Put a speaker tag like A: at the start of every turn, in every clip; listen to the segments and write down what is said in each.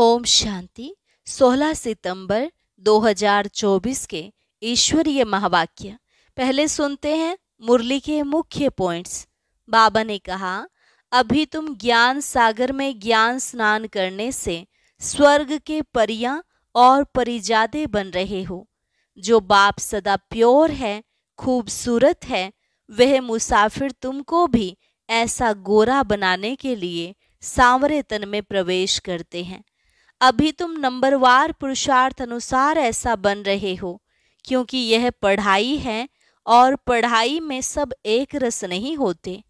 A: ओम शांति 16 सितंबर 2024 के ईश्वरीय महावाक्य। पहले सुनते हैं मुरली के मुख्य पॉइंट्स बाबा ने कहा, अभी तुम ज्ञान सागर में ज्ञान स्नान करने से स्वर्ग के परियाँ और परिजादे बन रहे हो। जो बाप सदा प्योर है, खूबसूरत है, वह मुसाफिर तुमको भी ऐसा गोरा बनाने के लिए सांवरे तन में प्रवेश करते हैं। अभी तुम नंबरवार पुरुषार्थ अनुसार ऐसा बन रहे हो, क्योंकि यह पढ़ाई है और पढ़ाई में सब एक रस नहीं होते।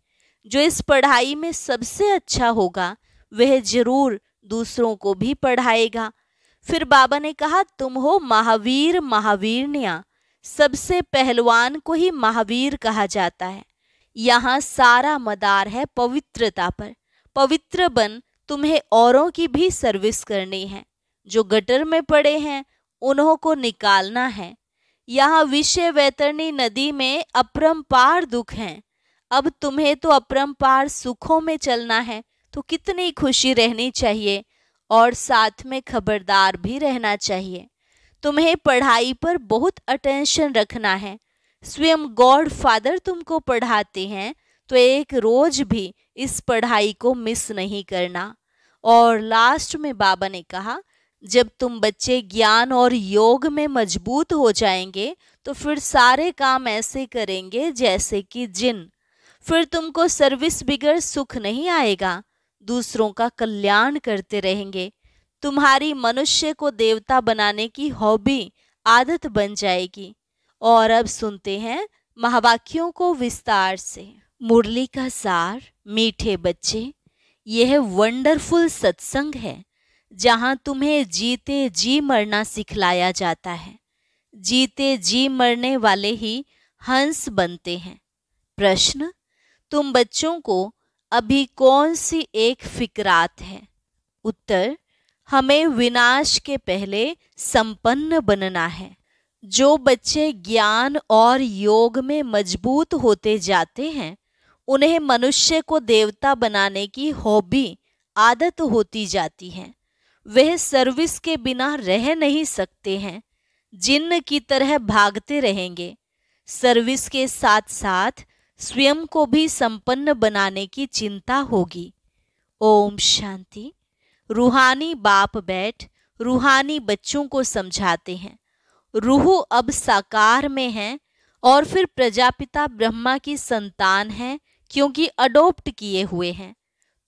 A: जो इस पढ़ाई में सबसे अच्छा होगा, वह ज़रूर दूसरों को भी पढ़ाएगा। फिर बाबा ने कहा, तुम हो महावीर महावीरनिया। सबसे पहलवान को ही महावीर कहा जाता है। यहाँ सारा मदार है पवित्रता पर। पवित्र बन तुम्हें औरों की भी सर्विस करनी है। जो गटर में पड़े हैं, उन्हों को निकालना है। यहाँ विषय वैतरणी नदी में अपरंपार दुख हैं। अब तुम्हें तो अपरंपार सुखों में चलना है तो कितनी खुशी रहनी चाहिए, और साथ में खबरदार भी रहना चाहिए। तुम्हें पढ़ाई पर बहुत अटेंशन रखना है। स्वयं गॉड फादर तुमको पढ़ाते हैं तो एक रोज भी इस पढ़ाई को मिस नहीं करना। और लास्ट में बाबा ने कहा, जब तुम बच्चे ज्ञान और योग में मज़बूत हो जाएँगे तो फिर सारे काम ऐसे करेंगे जैसे कि जिन। फिर तुमको सर्विस बिगड़ सुख नहीं आएगा, दूसरों का कल्याण करते रहेंगे। तुम्हारी मनुष्य को देवता बनाने की हॉबी आदत बन जाएगी। और अब सुनते हैं महावाक्यों को विस्तार से। मुरली का सार, मीठे बच्चे, यह वंडरफुल सत्संग है, जहाँ तुम्हें जीते जी मरना सिखलाया जाता है। जीते जी मरने वाले ही हंस बनते हैं। प्रश्न, तुम बच्चों को अभी कौन सी एक फिक्रात है? उत्तर, हमें विनाश के पहले संपन्न बनना है। जो बच्चे ज्ञान और योग में मज़बूत होते जाते हैं उन्हें मनुष्य को देवता बनाने की हॉबी, आदत होती जाती है। वह सर्विस के बिना रह नहीं सकते हैं। जिन्न की तरह भागते रहेंगे। सर्विस के साथ साथ स्वयं को भी संपन्न बनाने की चिंता होगी। ओम शांति। रूहानी बाप बैठ रूहानी बच्चों को समझाते हैं। रूह अब साकार में है और फिर प्रजापिता ब्रह्मा की संतान है क्योंकि अडोप्ट किए हुए हैं।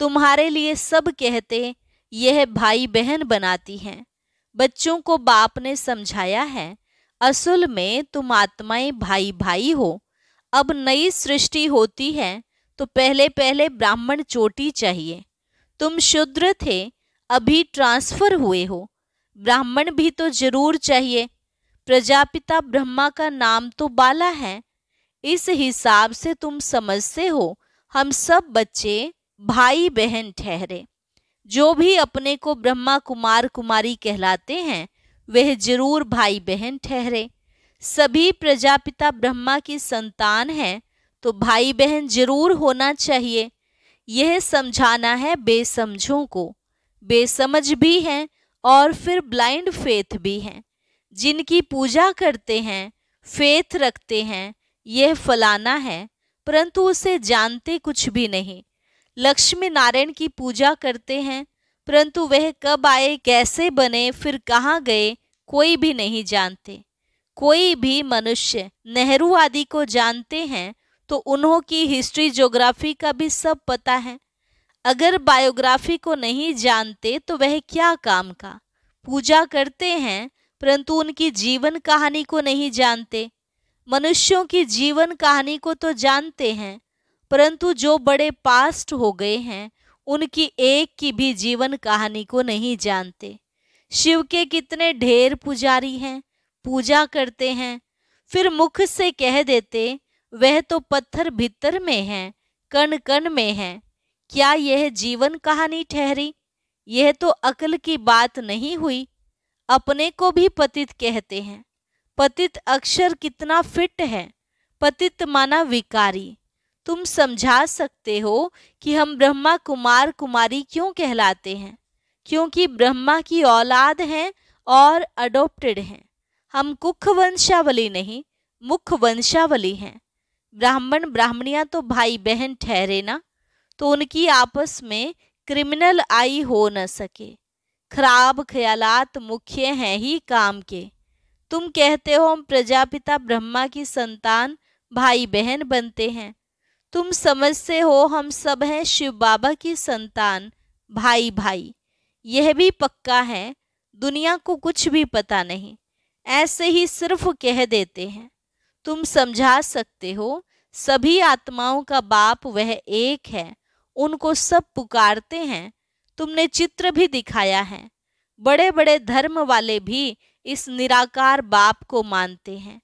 A: तुम्हारे लिए सब कहते, यह भाई बहन बनाती हैं। बच्चों को बाप ने समझाया है, असल में तुम आत्माएँ भाई भाई हो। अब नई सृष्टि होती है तो पहले पहले ब्राह्मण चोटी चाहिए। तुम शुद्र थे, अभी ट्रांसफ़र हुए हो। ब्राह्मण भी तो ज़रूर चाहिए। प्रजापिता ब्रह्मा का नाम तो बाला है इस हिसाब से तुम समझते हो, हम सब बच्चे भाई बहन ठहरे। जो भी अपने को ब्रह्मा कुमार कुमारी कहलाते हैं, वह ज़रूर भाई बहन ठहरे। सभी प्रजापिता ब्रह्मा की संतान हैं तो भाई बहन ज़रूर होना चाहिए। यह समझाना है बेसमझों को। बेसमझ भी हैं और फिर ब्लाइंड फेथ भी हैं। जिनकी पूजा करते हैं, फेथ रखते हैं यह फलाना है, परंतु उसे जानते कुछ भी नहीं। लक्ष्मी नारायण की पूजा करते हैं, परंतु वह कब आए, कैसे बने, फिर कहाँ गए, कोई भी नहीं जानते। कोई भी मनुष्य नेहरू आदि को जानते हैं तो उन्हों की हिस्ट्री, ज्योग्राफी का भी सब पता है। अगर बायोग्राफी को नहीं जानते तो वह क्या काम का? पूजा करते हैं, परंतु उनकी जीवन कहानी को नहीं जानते। मनुष्यों की जीवन कहानी को तो जानते हैं, परंतु जो बड़े पास्ट हो गए हैं, उनकी एक की भी जीवन कहानी को नहीं जानते। शिव के कितने ढेर पुजारी हैं, पूजा करते हैं, फिर मुख से कह देते, वह तो पत्थर भीतर में है कण कण में है। क्या यह जीवन कहानी ठहरी? यह तो अकल की बात नहीं हुई। अपने को भी पतित कहते हैं। पतित अक्षर कितना फिट है, पतित माना विकारी। तुम समझा सकते हो कि हम ब्रह्मा कुमार कुमारी क्यों कहलाते हैं? क्योंकि ब्रह्मा की औलाद हैं और अडोप्टेड हैं। हम कुख वंशावली नहीं, मुख वंशावली हैं। ब्राह्मण ब्राह्मणियाँ तो भाई बहन ठहरे ना तो उनकी आपस में क्रिमिनल आई हो न सके। खराब ख्यालात मुख्य हैं ही काम के। तुम कहते हो हम प्रजापिता ब्रह्मा की संतान भाई बहन बनते हैं। तुम समझते हो हम सब हैं शिव बाबा की संतान भाई भाई यह भी पक्का है, दुनिया को कुछ भी पता नहीं। ऐसे ही सिर्फ़ कह देते हैं। तुम समझा सकते हो, सभी आत्माओं का बाप वह एक है, उनको सब पुकारते हैं। तुमने चित्र भी दिखाया है। बड़े बड़े धर्म वाले भी इस निराकार बाप को मानते हैं।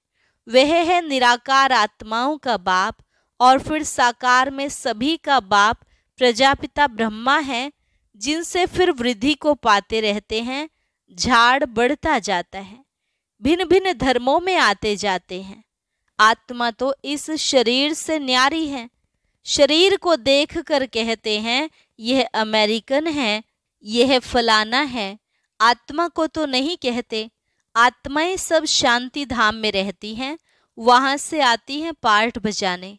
A: वह है निराकार आत्माओं का बाप और फिर साकार में सभी का बाप प्रजापिता ब्रह्मा है, जिनसे फिर वृद्धि को पाते रहते हैं, झाड़ बढ़ता जाता है भिन्न भिन्न धर्मों में आते जाते हैं। आत्मा तो इस शरीर से न्यारी है। शरीर को देख कर कहते हैं, यह अमेरिकन है, यह फलाना है। आत्मा को तो नहीं कहते आत्माएँ सब शांति धाम में रहती हैं, वहाँ से आती हैं पाठ बजाने।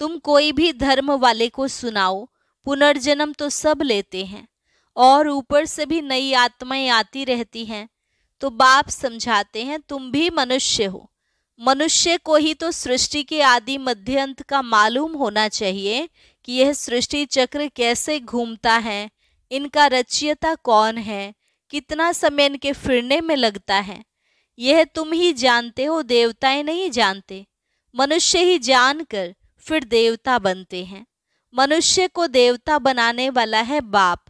A: तुम कोई भी धर्म वाले को सुनाओ, पुनर्जन्म तो सब लेते हैं, और ऊपर से भी नई आत्माएँ आती रहती हैं तो बाप समझाते हैं, तुम भी मनुष्य हो। मनुष्य को ही तो सृष्टि के आदि मध्य अंत का मालूम होना चाहिए कि यह सृष्टि चक्र कैसे घूमता है, इनका रचयता कौन है, कितना समय इनके फिरने में लगता है। यह तुम ही जानते हो, देवताएँ नहीं जानते। मनुष्य ही जानकर फिर देवता बनते हैं। मनुष्य को देवता बनाने वाला है बाप।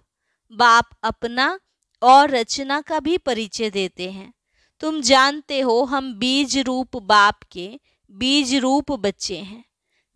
A: बाप अपना और रचना का भी परिचय देते हैं। तुम जानते हो, हम बीज रूप बाप के बीज रूप बच्चे हैं।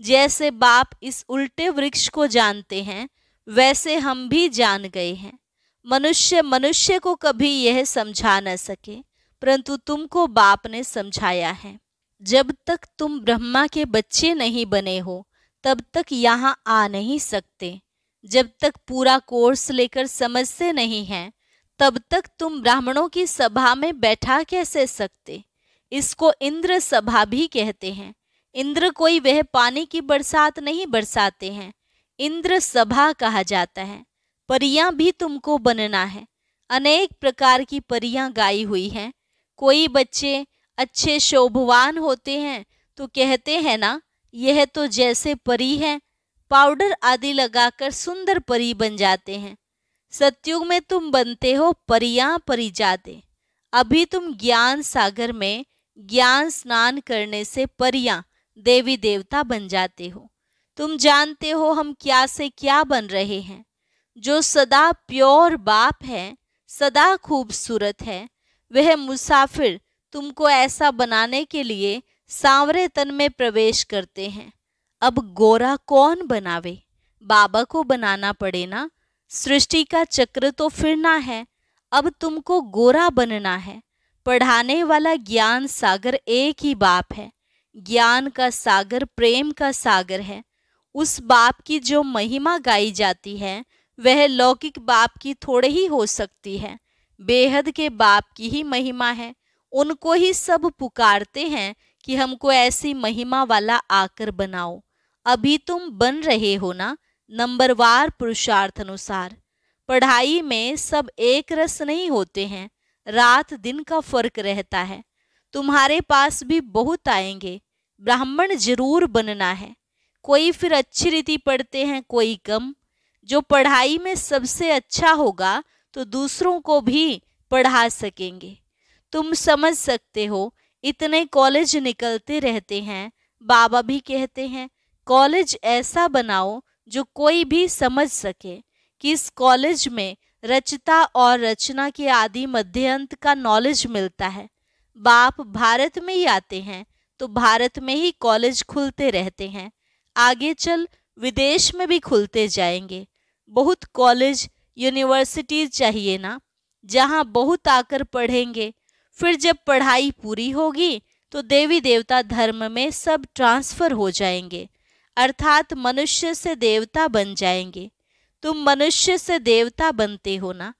A: जैसे बाप इस उल्टे वृक्ष को जानते हैं, वैसे हम भी जान गए हैं। मनुष्य मनुष्य को कभी यह समझा न सके। परंतु तुमको बाप ने समझाया है। जब तक तुम ब्रह्मा के बच्चे नहीं बने हो, तब तक यहाँ आ नहीं सकते। जब तक पूरा कोर्स लेकर समझते नहीं हैं, तब तक तुम ब्राह्मणों की सभा में बैठा कैसे सकते? इसको इंद्र सभा भी कहते हैं। इंद्र कोई वह पानी की बरसात नहीं बरसाते हैं। इंद्र सभा कहा जाता है। परियाँ भी तुमको बनना है। अनेक प्रकार की परियाँ गाई हुई हैं। कोई बच्चे अच्छे शोभवान होते हैं तो कहते हैं ना, यह तो जैसे परी है, पाउडर आदि लगाकर सुंदर परी बन जाते हैं। सत्युग में तुम बनते हो परियाँ परिजाते। अभी तुम ज्ञान सागर में ज्ञान स्नान करने से परियाँ देवी देवता बन जाते हो। तुम जानते हो हम क्या से क्या बन रहे हैं। जो सदा प्योर बाप है, सदा खूबसूरत है वह मुसाफिर तुमको ऐसा बनाने के लिए सांवरे तन में प्रवेश करते हैं। अब गोरा कौन बनावे? बाबा को बनाना पड़े ना। सृष्टि का चक्र तो फिरना है। अब तुमको गोरा बनना है। पढ़ाने वाला ज्ञान सागर एक ही बाप है। ज्ञान का सागर प्रेम का सागर है। उस बाप की जो महिमा गाई जाती है, वह लौकिक बाप की थोड़े ही हो सकती है। बेहद के बाप की ही महिमा है। उनको ही सब पुकारते हैं कि हमको ऐसी महिमा वाला आकर बनाओ। अभी तुम बन रहे हो ना नंबरवार पुरुषार्थ अनुसार पढ़ाई में सब एक रस नहीं होते हैं, रात दिन का फ़र्क रहता है। तुम्हारे पास भी बहुत आएँगे, ब्राह्मण ज़रूर बनना है। कोई फिर अच्छी रीति पढ़ते हैं, कोई कम। जो पढ़ाई में सबसे अच्छा होगा तो दूसरों को भी पढ़ा सकेंगे। तुम समझ सकते हो, इतने कॉलेज निकलते रहते हैं, बाबा भी कहते हैं, कॉलेज ऐसा बनाओ, जो कोई भी समझ सके, कि इस कॉलेज में रचता और रचना के आदि मध्यंत का नॉलेज मिलता है। बाप भारत में ही आते हैं तो भारत में ही कॉलेज खुलते रहते हैं। आगे चल, विदेश में भी खुलते जाएँगे। बहुत कॉलेज यूनिवर्सिटीज चाहिए ना, जहाँ बहुत आकर पढ़ेंगे। फिर जब पढ़ाई पूरी होगी तो देवी देवता धर्म में सब ट्रांसफ़र हो जाएँगे। अर्थात मनुष्य से देवता बन जाएँगे। तुम मनुष्य से देवता बनते हो ना?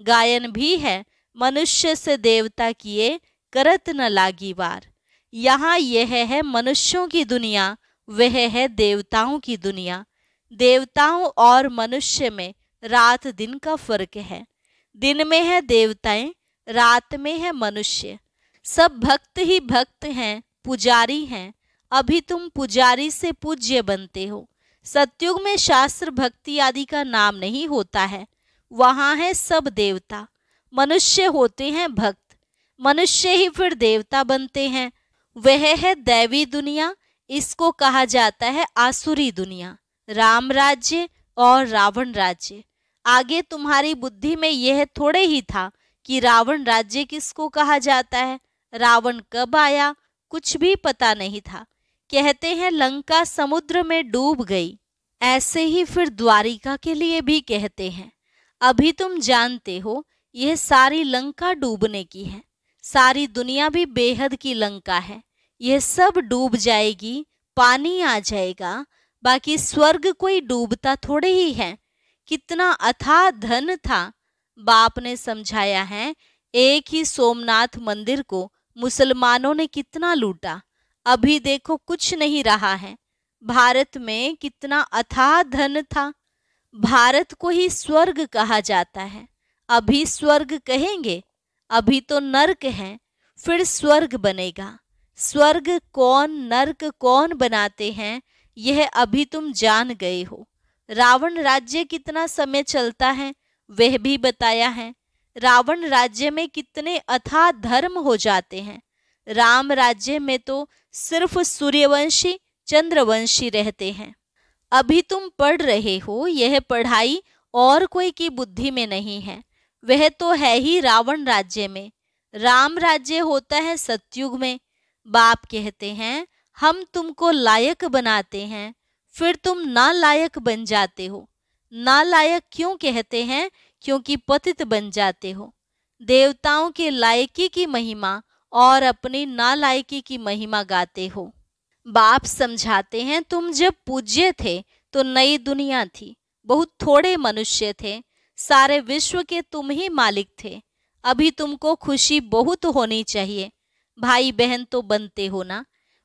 A: गायन भी है, मनुष्य से देवता किए करत न लागी बार यहाँ यह है मनुष्यों की दुनिया, वह है देवताओं की दुनिया। देवताओं और मनुष्य में रात दिन का फ़र्क है। दिन में है देवताएँ, रात में है मनुष्य। सब भक्त ही भक्त हैं, पुजारी हैं। अभी तुम पुजारी से पूज्य बनते हो। सत्युग में शास्त्र भक्ति आदि का नाम नहीं होता है। वहाँ है सब देवता। मनुष्य होते हैं भक्त। मनुष्य ही फिर देवता बनते हैं। वह है दैवी दुनिया, इसको कहा जाता है आसुरी दुनिया। राम राज्य और रावण राज्य। आगे तुम्हारी बुद्धि में यह थोड़े ही था कि रावण राज्य किसको कहा जाता है। रावण कब आया, कुछ भी पता नहीं था। कहते हैं लंका समुद्र में डूब गई। ऐसे ही फिर द्वारिका के लिए भी कहते हैं। अभी तुम जानते हो, यह सारी लंका डूबने की है। सारी दुनिया भी बेहद की लंका है। यह सब डूब जाएगी, पानी आ जाएगा, बाकी स्वर्ग कोई डूबता थोड़े ही है। कितना अथाह धन था। बाप ने समझाया है, एक ही सोमनाथ मंदिर को मुसलमानों ने कितना लूटा। अभी देखो कुछ नहीं रहा है। भारत में कितना अथाह धन था। भारत को ही स्वर्ग कहा जाता है। अभी स्वर्ग कहेंगे, अभी तो नर्क है, फिर स्वर्ग बनेगा। स्वर्ग कौन, नर्क कौन बनाते हैं, यह अभी तुम जान गए हो। रावण राज्य कितना समय चलता है, वह भी बताया है। रावण राज्य में कितने अथा धर्म हो जाते हैं। राम राज्य में तो सिर्फ़ सूर्यवंशी, चंद्रवंशी रहते हैं। अभी तुम पढ़ रहे हो, यह पढ़ाई और कोई की बुद्धि में नहीं है। वह तो है ही रावण राज्य में। राम राज्य होता है सतयुग में। बाप कहते हैं, हम तुमको लायक बनाते हैं। फिर तुम ना लायक बन जाते हो। ना लायक क्यों कहते हैं? क्योंकि पतित बन जाते हो। देवताओं के लायकी की महिमा और अपनी नालायकी की महिमा गाते हो। बाप समझाते हैं, तुम जब पूज्य थे तो नई दुनिया थी। बहुत थोड़े मनुष्य थे। सारे विश्व के तुम ही मालिक थे। अभी तुमको खुशी बहुत होनी चाहिए। भाई बहन तो बनते हो ना।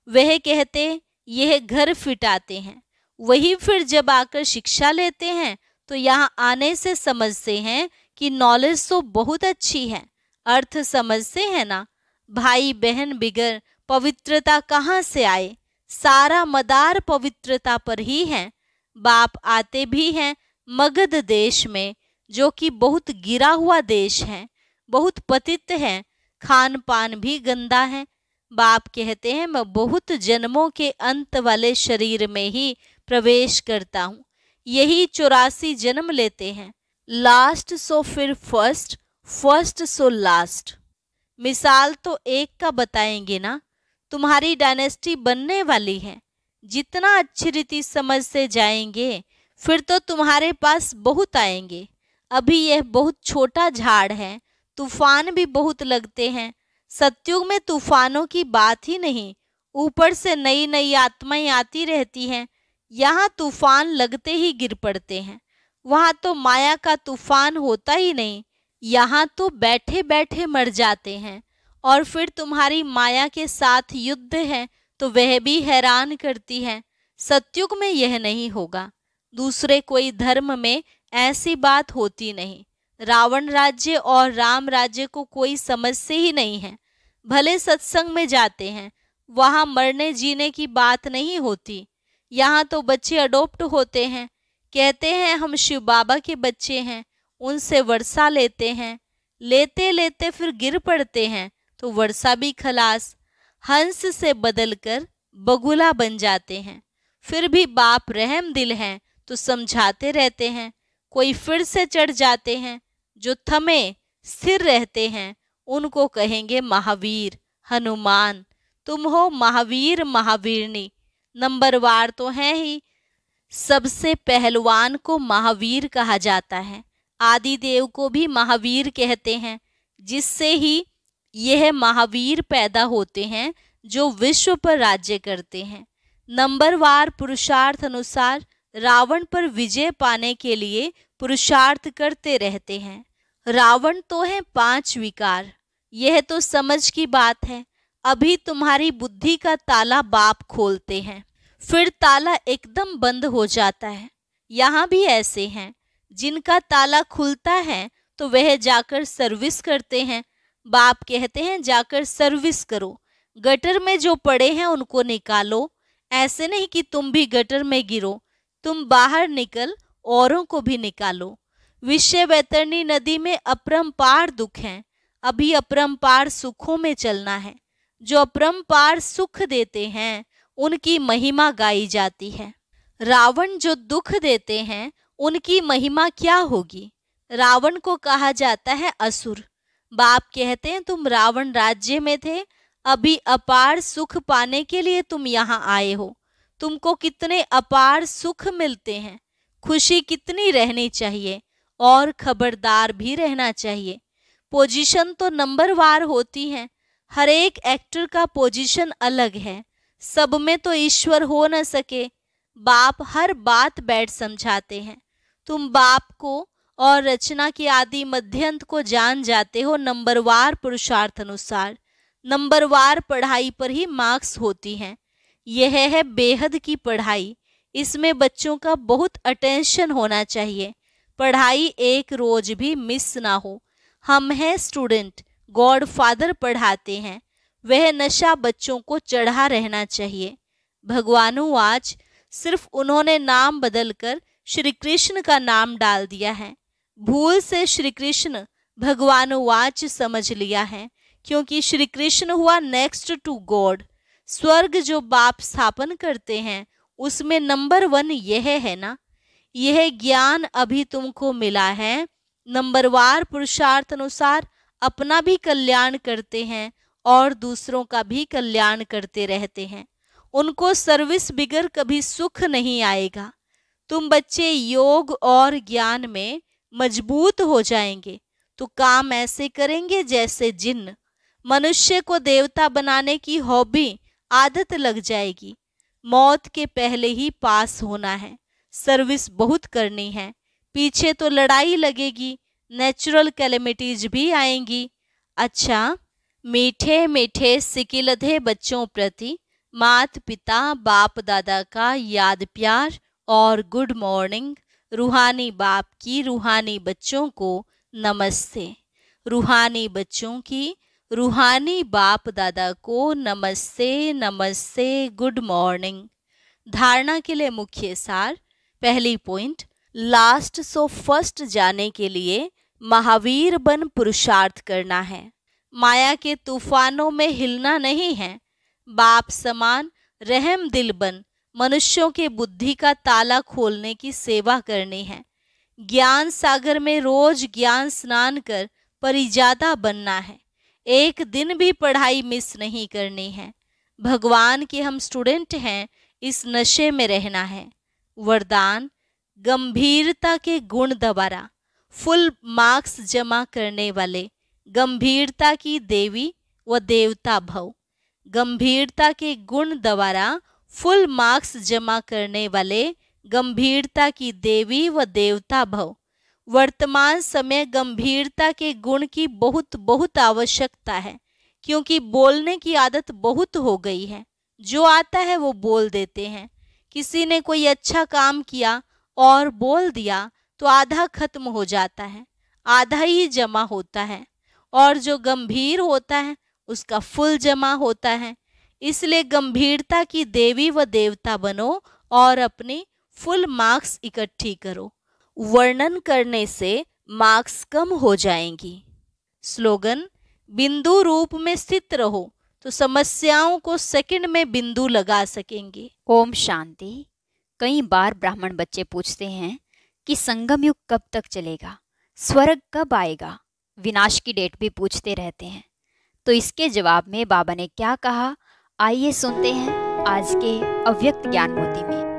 A: वह कहते, यह घर फिटाते हैं। वही फिर जब आकर शिक्षा लेते हैं तो यहाँ आने से समझते हैं कि नॉलेज तो बहुत अच्छी है। अर्थ समझते हैं ना? भाई बहन बिगर, पवित्रता कहाँ से आए? सारा मदार पवित्रता पर ही है। बाप आते भी हैं मगध देश में, जो कि बहुत गिरा हुआ देश है। बहुत पतित है खान पान भी गंदा है। बाप कहते हैं, मैं बहुत जन्मों के अंत वाले शरीर में ही प्रवेश करता हूँ। यही चौरासी जन्म लेते हैं। लास्ट सो फिर फ़र्स्ट फ़र्स्ट सो लास्ट मिसाल तो एक का बताएँगे ना? तुम्हारी डायनेस्टी बनने वाली है। जितना अच्छी रीति समझ से जाएँगे, फिर तो तुम्हारे पास बहुत आएँगे। अभी यह बहुत छोटा झाड़ है। तूफ़ान भी बहुत लगते हैं। सत्युग में तूफानों की बात ही नहीं। ऊपर से नई नई आत्माएँ आती रहती हैं। यहाँ तूफ़ान लगते ही गिर पड़ते हैं। वहाँ तो माया का तूफ़ान होता ही नहीं, यहाँ तो बैठे बैठे मर जाते हैं। और फिर तुम्हारी माया के साथ युद्ध है तो वह भी हैरान करती है। सत्युग में यह नहीं होगा। दूसरे कोई धर्म में ऐसी बात होती नहीं। रावण राज्य और राम राज्य को कोई समझ से ही नहीं है। भले सत्संग में जाते हैं, वहाँ मरने जीने की बात नहीं होती। यहाँ तो बच्चे अडोप्ट होते हैं। कहते हैं, हम शिव बाबा के बच्चे हैं, उनसे वर्षा लेते हैं। लेते लेते फिर गिर पड़ते हैं तो वर्षा भी खलास। हंस से बदलकर बगुला बन जाते हैं। फिर भी बाप रहम दिल हैं तो समझाते रहते हैं। कोई फिर से चढ़ जाते हैं, जो थमे, स्थिर रहते हैं। उनको कहेंगे महावीर, हनुमान। तुम हो महावीर महावीरनी नंबरवार तो है ही। सबसे पहलवान को महावीर कहा जाता है। आदि देव को भी महावीर कहते हैं, जिससे ही यह महावीर पैदा होते हैं, जो विश्व पर राज्य करते हैं। नंबरवार पुरुषार्थ अनुसार रावण पर विजय पाने के लिए पुरुषार्थ करते रहते हैं। रावण तो है पाँच विकार। यह तो समझ की बात है। अभी तुम्हारी बुद्धि का ताला बाप खोलते हैं। फिर ताला एकदम बंद हो जाता है। यहाँ भी ऐसे हैं। जिनका ताला खुलता है तो वह जाकर सर्विस करते हैं। बाप कहते हैं, जाकर सर्विस करो। गटर में जो पड़े हैं, उनको निकालो। ऐसे नहीं कि तुम भी गटर में गिरो। तुम बाहर निकल, औरों को भी निकालो। विषय वैतरणी नदी में अपरम्पार दुख हैं। अभी अपरम्पार सुखों में चलना है। जो अपरम्पार सुख देते हैं उनकी महिमा गाई जाती है। रावण जो दुख देते हैं, उनकी महिमा क्या होगी? रावण को कहा जाता है असुर। बाप कहते हैं, तुम रावण राज्य में थे, अभी अपार सुख पाने के लिए तुम यहाँ आए हो। तुमको कितने अपार सुख मिलते हैं। खुशी कितनी रहनी चाहिए, और खबरदार भी रहना चाहिए। पोजीशन तो नंबर वार होती है। हर एक एक्टर का पोजीशन अलग है। सब में तो ईश्वर हो न सके, बाप हर बात बैठ समझाते हैं। तुम बाप को और रचना के आदि मध्यंत को जान जाते हो नंबरवार पुरुषार्थ अनुसार नंबरवार पढ़ाई पर ही मार्क्स होती हैं। यह है बेहद की पढ़ाई। इसमें बच्चों का बहुत अटेंशन होना चाहिए। पढ़ाई एक रोज भी मिस ना हो। हम हैं स्टूडेंट गॉड फादर पढ़ाते हैं। वह नशा बच्चों को चढ़ा रहना चाहिए। भगवानु, आज सिर्फ़ उन्होंने नाम बदलकर श्री कृष्ण का नाम डाल दिया है। भूल से श्री कृष्ण भगवानुवाच समझ लिया है, क्योंकि श्री कृष्ण हुआ नेक्स्ट टू गॉड स्वर्ग जो बाप स्थापन करते हैं, उसमें नंबर वन यह है ना? यह ज्ञान अभी तुमको मिला है। नंबरवार पुरुषार्थ अनुसार अपना भी कल्याण करते हैं और दूसरों का भी कल्याण करते रहते हैं। उनको सर्विस बिगर कभी सुख नहीं आएगा। तुम बच्चे योग और ज्ञान में मज़बूत हो जाएँगे। तो काम ऐसे करेंगे जैसे जिन्न मनुष्य को देवता बनाने की हॉबी आदत लग जाएगी। मौत के पहले ही पास होना है। सर्विस बहुत करनी है। पीछे तो लड़ाई लगेगी। नेचुरल कैलेमिटीज भी आएँगी। अच्छा मीठे मीठे सिकिलधे बच्चों प्रति मात पिता बाप दादा का याद प्यार और गुड मॉर्निंग। रूहानी बाप की रूहानी बच्चों को नमस्ते। रूहानी बच्चों की रूहानी बाप दादा को नमस्ते नमस्ते, गुड मॉर्निंग। धारणा के लिए मुख्य सार, पहली पॉइंट, लास्ट सो फ़र्स्ट जाने के लिए महावीर बन पुरुषार्थ करना है। माया के तूफानों में हिलना नहीं है। बाप समान, रहम दिल बन। मनुष्यों के बुद्धि का ताला खोलने की सेवा करनी है। ज्ञान सागर में रोज ज्ञान स्नान कर परिजादा बनना है। एक दिन भी पढ़ाई मिस नहीं करनी है। भगवान के हम स्टूडेंट हैं, इस नशे में रहना है। वरदान, गंभीरता के गुण दबारा। फुल मार्क्स जमा करने वाले। गंभीरता की देवी व देवता भव। गंभीरता के गुण द्वारा फुल मार्क्स जमा करने वाले गंभीरता की देवी व देवता भव। वर्तमान समय गंभीरता के गुण की बहुत बहुत आवश्यकता है, क्योंकि बोलने की आदत बहुत हो गई है। जो आता है वो बोल देते हैं। किसी ने कोई अच्छा काम किया और बोल दिया तो आधा खत्म हो जाता है, आधा ही जमा होता है। और जो गंभीर होता है, उसका फुल जमा होता है। इसलिए गंभीरता की देवी व देवता बनो और अपनी फुल मार्क्स इकट्ठी करो। वर्णन करने से मार्क्स कम हो जाएँगी। स्लोगन, बिंदु रूप में स्थित रहो तो समस्याओं को सेकंड में बिंदु लगा सकेंगे।
B: ओम शांति। कई बार ब्राह्मण बच्चे पूछते हैं कि संगम युग कब तक चलेगा? स्वर्ग कब आएगा? विनाश की डेट भी पूछते रहते हैं। तो इसके जवाब में बाबा ने क्या कहा? आइए सुनते हैं आज के अव्यक्त ज्ञान मोती में।